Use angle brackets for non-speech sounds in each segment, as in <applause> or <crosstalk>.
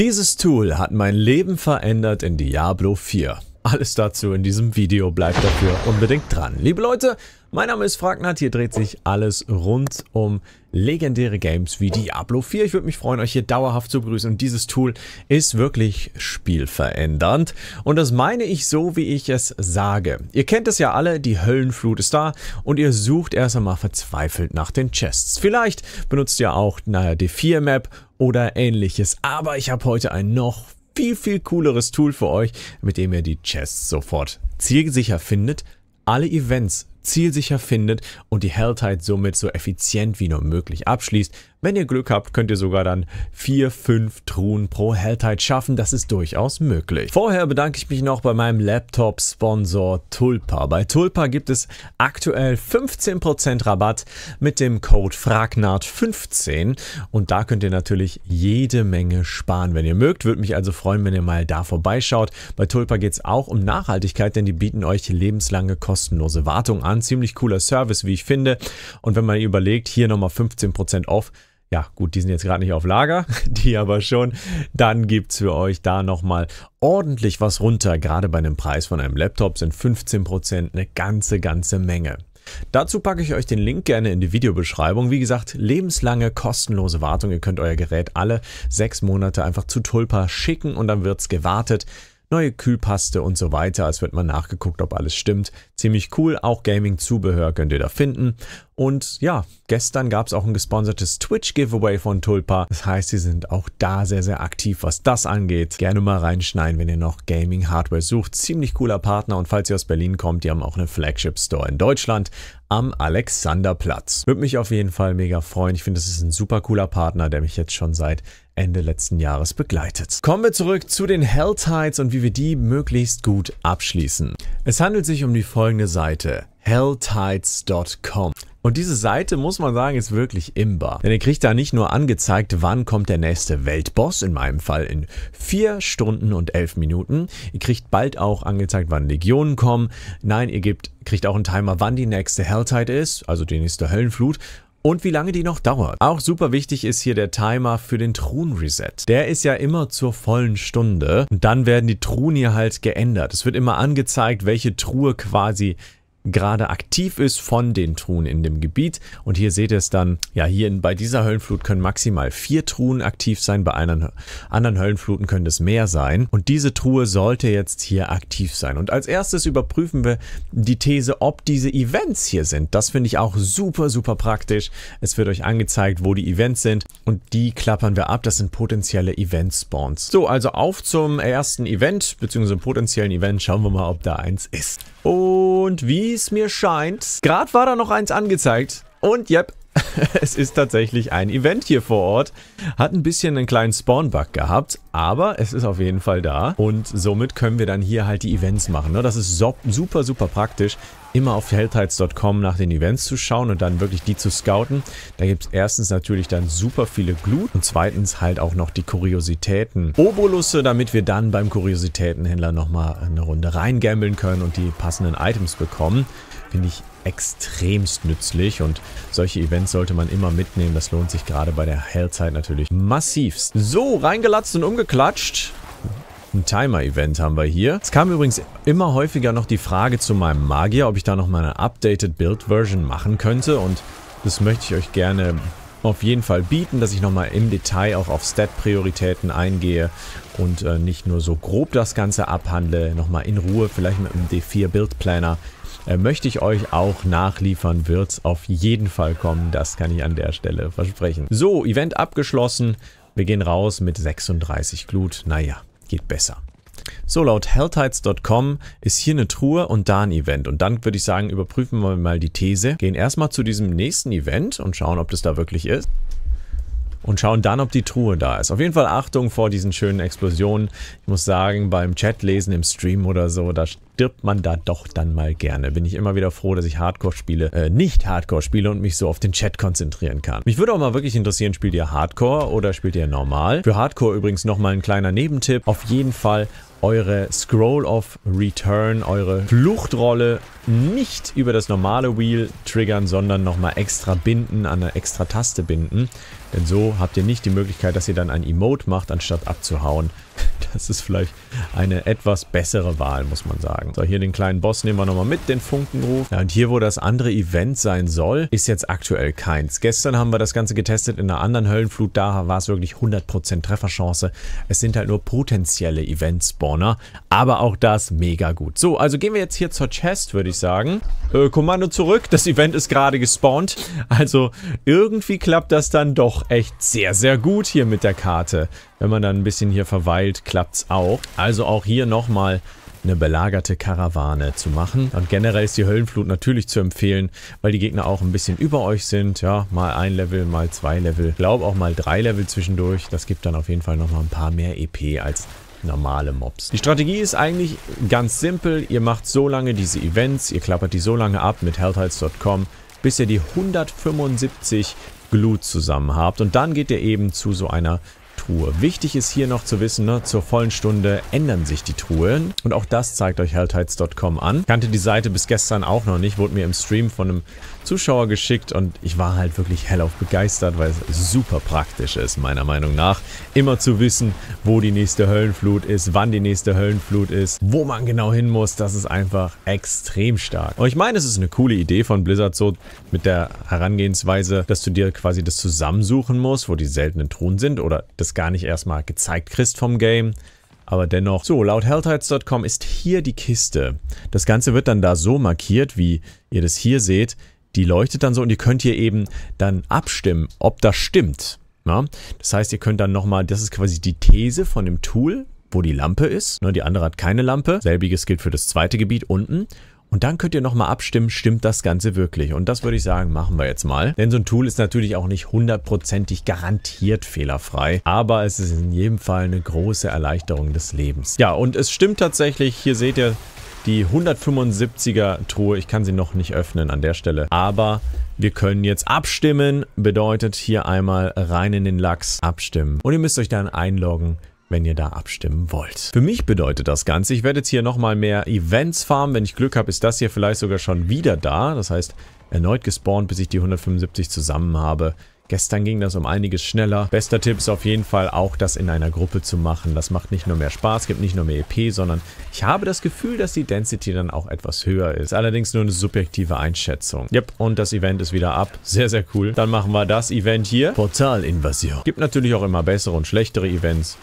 Dieses Tool hat mein Leben verändert in Diablo 4. Alles dazu in diesem Video, bleibt dafür unbedingt dran. Liebe Leute, mein Name ist Fragnat, hier dreht sich alles rund um legendäre Games wie Diablo 4. Ich würde mich freuen, euch hier dauerhaft zu begrüßen und dieses Tool ist wirklich spielverändernd und das meine ich so, wie ich es sage. Ihr kennt es ja alle, die Höllenflut ist da und ihr sucht erst einmal verzweifelt nach den Chests. Vielleicht benutzt ihr auch eine D4-Map oder ähnliches, aber ich habe heute ein noch viel, viel cooleres Tool für euch, mit dem ihr die Chests sofort zielsicher findet, alle Events zielsicher findet und die Helltide somit so effizient wie nur möglich abschließt. Wenn ihr Glück habt, könnt ihr sogar dann 4, 5 Truhen pro Helltide schaffen. Das ist durchaus möglich. Vorher bedanke ich mich noch bei meinem Laptop-Sponsor Tulpa. Bei Tulpa gibt es aktuell 15% Rabatt mit dem Code FRAGNART15 und da könnt ihr natürlich jede Menge sparen, wenn ihr mögt. Würde mich also freuen, wenn ihr mal da vorbeischaut. Bei Tulpa geht es auch um Nachhaltigkeit, denn die bieten euch lebenslange kostenlose Wartung an. Ziemlich cooler Service, wie ich finde. Und wenn man überlegt, hier nochmal 15% off, ja, gut, die sind jetzt gerade nicht auf Lager, <laughs> die aber schon. Dann gibt es für euch da nochmal ordentlich was runter. Gerade bei einem Preis von einem Laptop sind 15% eine ganze, ganze Menge. Dazu packe ich euch den Link gerne in die Videobeschreibung. Wie gesagt, lebenslange kostenlose Wartung. Ihr könnt euer Gerät alle sechs Monate einfach zu Tulpa schicken und dann wird es gewartet neue Kühlpaste und so weiter. Es wird mal nachgeguckt, ob alles stimmt. Ziemlich cool. Auch Gaming-Zubehör könnt ihr da finden. Und ja, gestern gab es auch ein gesponsertes Twitch-Giveaway von Tulpa. Das heißt, sie sind auch da sehr, sehr aktiv, was das angeht. Gerne mal reinschneiden, wenn ihr noch Gaming-Hardware sucht. Ziemlich cooler Partner. Und falls ihr aus Berlin kommt, die haben auch einen Flagship-Store in Deutschland am Alexanderplatz. Würde mich auf jeden Fall mega freuen. Ich finde, das ist ein super cooler Partner, der mich jetzt schon seit Ende letzten Jahres begleitet. Kommen wir zurück zu den Helltides und wie wir die möglichst gut abschließen. Es handelt sich um die folgende Seite helltides.com. Und diese Seite, muss man sagen, ist wirklich imbar. Denn ihr kriegt da nicht nur angezeigt, wann kommt der nächste Weltboss, in meinem Fall in 4 Stunden und 11 Minuten. Ihr kriegt bald auch angezeigt, wann Legionen kommen. Nein, ihr gebt, kriegt auch einen Timer, wann die nächste Helltide ist, also die nächste Höllenflut und wie lange die noch dauert. Auch super wichtig ist hier der Timer für den Truhen-Reset. Der ist ja immer zur vollen Stunde und dann werden die Truhen hier halt geändert. Es wird immer angezeigt, welche Truhe quasi gerade aktiv ist von den Truhen in dem Gebiet. Und hier seht ihr es dann, ja, hier in, bei dieser Höllenflut können maximal vier Truhen aktiv sein, bei anderen, anderen Höllenfluten können es mehr sein. Und diese Truhe sollte jetzt hier aktiv sein. Und als erstes überprüfen wir die These, ob diese Events hier sind. Das finde ich auch super, super praktisch. Es wird euch angezeigt, wo die Events sind und die klappern wir ab. Das sind potenzielle Event-Spawns. So, also auf zum ersten Event, beziehungsweise potenziellen Event. Schauen wir mal, ob da eins ist. Und wie es mir scheint, gerade war da noch eins angezeigt. Und yep, <laughs> es ist tatsächlich ein Event hier vor Ort. Hat ein bisschen einen kleinen Spawn-Bug gehabt, aber es ist auf jeden Fall da. Und somit können wir dann hier halt die Events machen. Ne? Das ist super, super praktisch, immer auf helltides.com nach den Events zu schauen und dann wirklich die zu scouten. Da gibt es erstens natürlich dann super viele Glut und zweitens halt auch noch die Kuriositäten. Obolusse, damit wir dann beim Kuriositätenhändler nochmal eine Runde reingambeln können und die passenden Items bekommen. Finde ich extremst nützlich und solche Events sollte man immer mitnehmen. Das lohnt sich gerade bei der Hellzeit natürlich massivst. So, reingelatzt und umgeklatscht. Ein Timer-Event haben wir hier. Es kam übrigens immer häufiger noch die Frage zu meinem Magier, ob ich da noch mal eine Updated Build-Version machen könnte und das möchte ich euch gerne auf jeden Fall bieten, dass ich nochmal im Detail auch auf Stat-Prioritäten eingehe und äh, nicht nur so grob das Ganze abhandle, nochmal in Ruhe, vielleicht mit einem D4 Build Planner äh, möchte ich euch auch nachliefern, wird es auf jeden Fall kommen. Das kann ich an der Stelle versprechen. So, Event abgeschlossen. Wir gehen raus mit 36 Glut. Naja, geht besser. So, laut helltides.com ist hier eine Truhe und da ein Event. Und dann würde ich sagen, überprüfen wir mal die These. Gehen erstmal zu diesem nächsten Event und schauen, ob das da wirklich ist und schauen dann, ob die Truhe da ist. Auf jeden Fall Achtung vor diesen schönen Explosionen. Ich muss sagen, beim Chatlesen im Stream oder so, da stirbt man da doch dann mal gerne. Bin ich immer wieder froh, dass ich Hardcore spiele, äh, nicht Hardcore spiele und mich so auf den Chat konzentrieren kann. Mich würde auch mal wirklich interessieren, spielt ihr Hardcore oder spielt ihr normal? Für Hardcore übrigens nochmal ein kleiner Nebentipp. Auf jeden Fall eure Scroll of Return, eure Fluchtrolle nicht über das normale Wheel triggern, sondern nochmal extra binden, an eine extra Taste binden. Denn so habt ihr nicht die Möglichkeit, dass ihr dann ein Emote macht, anstatt abzuhauen. <laughs> Das ist vielleicht eine etwas bessere Wahl, muss man sagen. So, hier den kleinen Boss nehmen wir nochmal mit, den Funkenruf. Ja, und hier, wo das andere Event sein soll, ist jetzt aktuell keins. Gestern haben wir das Ganze getestet in einer anderen Höllenflut. Da war es wirklich 100% Trefferchance. Es sind halt nur potenzielle Event-Spawner. Aber auch das mega gut. So, also gehen wir jetzt hier zur Chest, würde ich sagen. Äh, Kommando zurück. Das Event ist gerade gespawnt. Also irgendwie klappt das dann doch echt sehr, sehr gut hier mit der Karte. Wenn man dann ein bisschen hier verweilt, klappt es auch. Also auch hier nochmal eine belagerte Karawane zu machen. Und generell ist die Höllenflut natürlich zu empfehlen, weil die Gegner auch ein bisschen über euch sind. Ja, mal ein Level, mal zwei Level. Ich glaube auch mal drei Level zwischendurch. Das gibt dann auf jeden Fall nochmal ein paar mehr EP als normale Mobs. Die Strategie ist eigentlich ganz simpel. Ihr macht so lange diese Events, ihr klappert die so lange ab mit healthhides.com, bis ihr die 175 Glut zusammen habt. Und dann geht ihr eben zu so einer Truhe. Wichtig ist hier noch zu wissen, ne, zur vollen Stunde ändern sich die Truhen. Und auch das zeigt euch healthhides.com an. Kannte die Seite bis gestern auch noch nicht, wurde mir im Stream von einem Zuschauer geschickt und ich war halt wirklich hellauf begeistert, weil es super praktisch ist, meiner Meinung nach. Immer zu wissen, wo die nächste Höllenflut ist, wann die nächste Höllenflut ist, wo man genau hin muss, das ist einfach extrem stark. Und ich meine, es ist eine coole Idee von Blizzard so mit der Herangehensweise, dass du dir quasi das zusammensuchen musst, wo die seltenen Truhen sind oder das gar nicht erstmal gezeigt kriegst vom Game. Aber dennoch, so, laut Helltides.com ist hier die Kiste. Das Ganze wird dann da so markiert, wie ihr das hier seht. Die leuchtet dann so und ihr könnt hier eben dann abstimmen, ob das stimmt. Ja? Das heißt, ihr könnt dann nochmal, das ist quasi die These von dem Tool, wo die Lampe ist. Ne, die andere hat keine Lampe. Selbiges gilt für das zweite Gebiet unten. Und dann könnt ihr nochmal abstimmen, stimmt das Ganze wirklich? Und das würde ich sagen, machen wir jetzt mal. Denn so ein Tool ist natürlich auch nicht hundertprozentig garantiert fehlerfrei. Aber es ist in jedem Fall eine große Erleichterung des Lebens. Ja, und es stimmt tatsächlich. Hier seht ihr, die 175er Truhe, ich kann sie noch nicht öffnen an der Stelle, aber wir können jetzt abstimmen, bedeutet hier einmal rein in den Lachs abstimmen. Und ihr müsst euch dann einloggen, wenn ihr da abstimmen wollt. Für mich bedeutet das Ganze, ich werde jetzt hier nochmal mehr Events farmen. Wenn ich Glück habe, ist das hier vielleicht sogar schon wieder da. Das heißt, erneut gespawnt, bis ich die 175 zusammen habe. Gestern ging das um einiges schneller. Bester Tipp ist auf jeden Fall auch, das in einer Gruppe zu machen. Das macht nicht nur mehr Spaß, gibt nicht nur mehr EP, sondern ich habe das Gefühl, dass die Density dann auch etwas höher ist. Allerdings nur eine subjektive Einschätzung. Yep, und das Event ist wieder ab. Sehr, sehr cool. Dann machen wir das Event hier. Portalinvasion. Gibt natürlich auch immer bessere und schlechtere Events.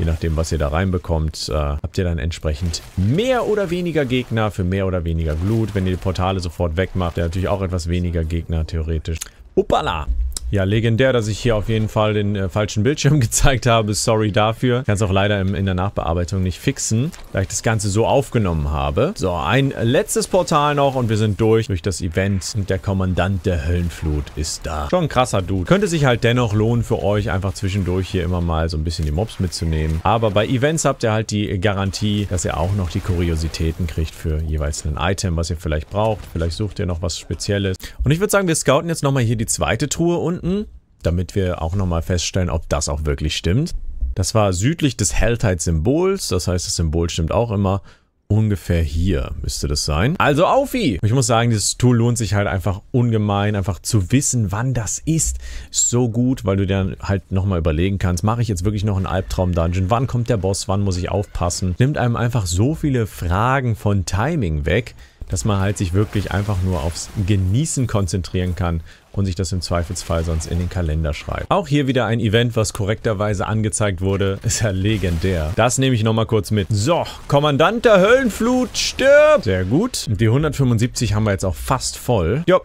Je nachdem, was ihr da reinbekommt, äh, habt ihr dann entsprechend mehr oder weniger Gegner für mehr oder weniger Glut. Wenn ihr die Portale sofort wegmacht, habt ihr natürlich auch etwas weniger Gegner, theoretisch. Hoppala! Ja, legendär, dass ich hier auf jeden Fall den äh, falschen Bildschirm <laughs> gezeigt habe. Sorry dafür. Kann es auch leider im, in der Nachbearbeitung nicht fixen, da ich das Ganze so aufgenommen habe. So, ein letztes Portal noch und wir sind durch durch das Event. Und der Kommandant der Höllenflut ist da. Schon ein krasser Dude. Könnte sich halt dennoch lohnen für euch, einfach zwischendurch hier immer mal so ein bisschen die Mobs mitzunehmen. Aber bei Events habt ihr halt die Garantie, dass ihr auch noch die Kuriositäten kriegt für jeweils ein Item, was ihr vielleicht braucht. Vielleicht sucht ihr noch was Spezielles. Und ich würde sagen, wir scouten jetzt nochmal hier die zweite Truhe und unten, damit wir auch nochmal feststellen, ob das auch wirklich stimmt. Das war südlich des Helltide-Symbols, das heißt, das Symbol stimmt auch immer. Ungefähr hier müsste das sein. Also Aufi! Ich muss sagen, dieses Tool lohnt sich halt einfach ungemein, einfach zu wissen, wann das ist. So gut, weil du dir halt nochmal überlegen kannst, mache ich jetzt wirklich noch einen Albtraum-Dungeon? Wann kommt der Boss? Wann muss ich aufpassen? Nimmt einem einfach so viele Fragen von Timing weg, dass man halt sich wirklich einfach nur aufs Genießen konzentrieren kann und sich das im Zweifelsfall sonst in den Kalender schreibt. Auch hier wieder ein Event, was korrekterweise angezeigt wurde. <laughs> Ist ja legendär. Das nehme ich nochmal kurz mit. So, Kommandant der Höllenflut stirbt. Sehr gut. Die 175 haben wir jetzt auch fast voll. Jo,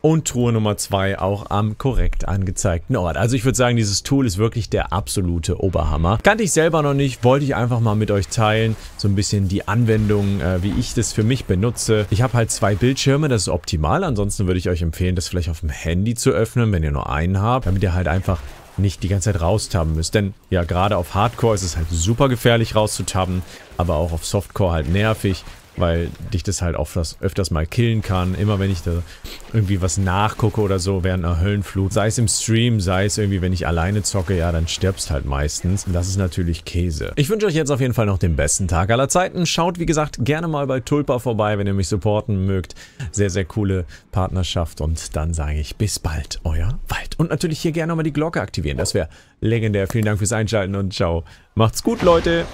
und Truhe Nummer 2 auch am korrekt angezeigten Ort. Also ich würde sagen, dieses Tool ist wirklich der absolute Oberhammer. Kannte ich selber noch nicht, wollte ich einfach mal mit euch teilen, so ein bisschen die Anwendung, äh, wie ich das für mich benutze. Ich habe halt zwei Bildschirme, das ist optimal. Ansonsten würde ich euch empfehlen, das vielleicht auf dem Handy zu öffnen, wenn ihr nur einen habt, damit ihr halt einfach nicht die ganze Zeit raustaben müsst. Denn ja, gerade auf Hardcore ist es halt super gefährlich rauszutaben, aber auch auf Softcore halt nervig. Weil dich das halt öfters, öfters mal killen kann. Immer wenn ich da irgendwie was nachgucke oder so während einer Höllenflut, sei es im Stream, sei es irgendwie, wenn ich alleine zocke, ja, dann stirbst halt meistens. Und das ist natürlich Käse. Ich wünsche euch jetzt auf jeden Fall noch den besten Tag aller Zeiten. Schaut, wie gesagt, gerne mal bei Tulpa vorbei, wenn ihr mich supporten mögt. Sehr, sehr coole Partnerschaft und dann sage ich bis bald, euer Wald. Und natürlich hier gerne nochmal die Glocke aktivieren, das wäre legendär. Vielen Dank fürs Einschalten und ciao. Macht's gut, Leute.